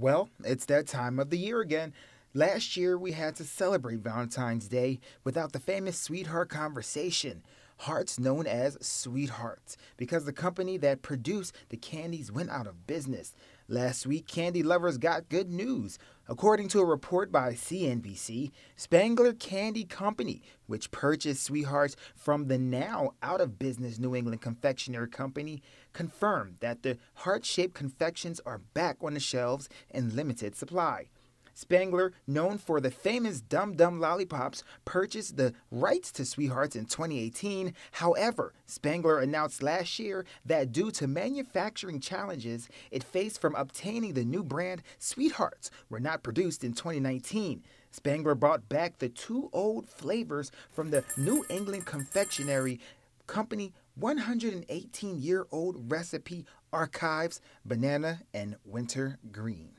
Well, it's that time of the year again. Last year, we had to celebrate Valentine's Day without the famous sweetheart conversation. Hearts known as Sweethearts, because the company that produced the candies went out of business. Last week, candy lovers got good news. According to a report by CNBC, Spangler Candy Company, which purchased Sweethearts from the now out of business New England Confectionery Company, confirmed that the heart shaped confections are back on the shelves in limited supply. Spangler, known for the famous Dum Dum lollipops, purchased the rights to Sweethearts in 2018. However, Spangler announced last year that due to manufacturing challenges it faced from obtaining the new brand, Sweethearts were not produced in 2019. Spangler brought back the two old flavors from the New England Confectionery Company 118 year old recipe archives banana and winter green.